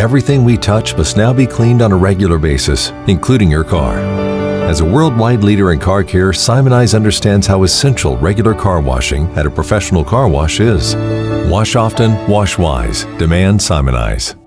Everything we touch must now be cleaned on a regular basis, including your car. As a worldwide leader in car care, Simoniz understands how essential regular car washing at a professional car wash is. Wash often, wash wise. Demand Simoniz.